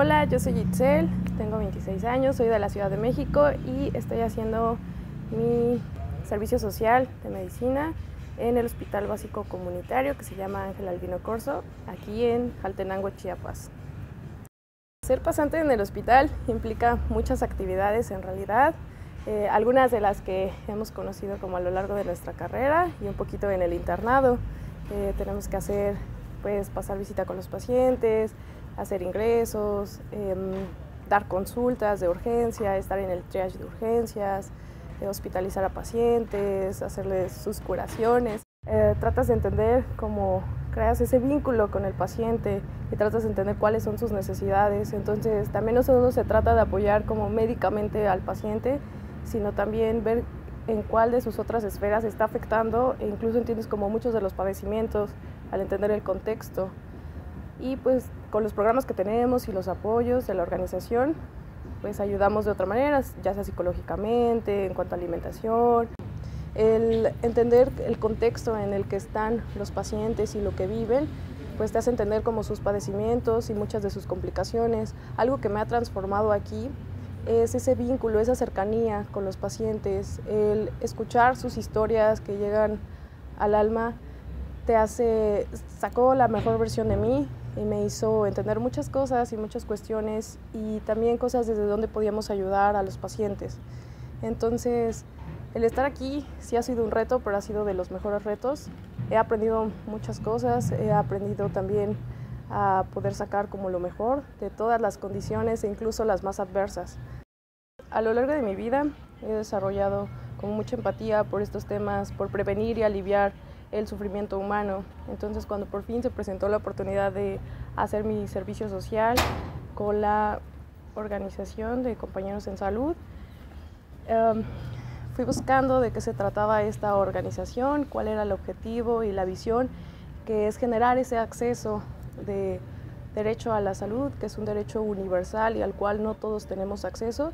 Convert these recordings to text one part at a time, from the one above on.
Hola, yo soy Itzel, tengo 26 años, soy de la Ciudad de México y estoy haciendo mi servicio social de medicina en el Hospital Básico Comunitario que se llama Ángel Albino Corso, aquí en Jaltenango, Chiapas. Ser pasante en el hospital implica muchas actividades en realidad, eh, algunas de las que hemos conocido como a lo largo de nuestra carrera y un poquito en el internado. Eh, tenemos que hacer, pues, pasar visita con los pacientes, hacer ingresos, em, dar consultas de urgencia, estar en el triage de urgencias, eh, hospitalizar a pacientes, hacerles sus curaciones. Eh, tratas de entender cómo creas ese vínculo con el paciente y tratas de entender cuáles son sus necesidades. Entonces, también no solo se trata de apoyar como médicamente al paciente, sino también ver en cuál de sus otras esferas está afectando e incluso entiendes como muchos de los padecimientos al entender el contexto. Y pues con los programas que tenemos y los apoyos de la organización, pues ayudamos de otra manera, ya sea psicológicamente, en cuanto a alimentación, el entender el contexto en el que están los pacientes y lo que viven, pues te hace entender como sus padecimientos y muchas de sus complicaciones. Algo que me ha transformado aquí es ese vínculo, esa cercanía con los pacientes, el escuchar sus historias que llegan al alma, te hace, sacó la mejor versión de mí, y me hizo entender muchas cosas y muchas cuestiones y también cosas desde donde podíamos ayudar a los pacientes. Entonces, el estar aquí sí ha sido un reto, pero ha sido de los mejores retos. He aprendido muchas cosas, he aprendido también a poder sacar como lo mejor de todas las condiciones e incluso las más adversas. A lo largo de mi vida he desarrollado con mucha empatía por estos temas, por prevenir y aliviar el sufrimiento humano. Entonces cuando por fin se presentó la oportunidad de hacer mi servicio social con la organización de compañeros en salud, em, fui buscando de qué se trataba esta organización, cuál era el objetivo y la visión, que es generar ese acceso de derecho a la salud, que es un derecho universal y al cual no todos tenemos acceso,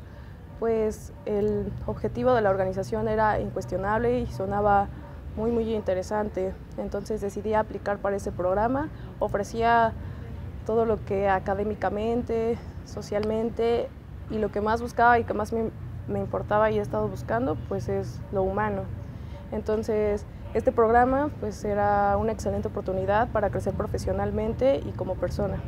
pues el objetivo de la organización era incuestionable y sonaba muy, muy interesante. Entonces decidí aplicar para ese programa. Ofrecía todo lo que académicamente, socialmente y lo que más buscaba y que más me, me importaba y he estado buscando, pues es lo humano. Entonces, este programa pues era una excelente oportunidad para crecer profesionalmente y como persona.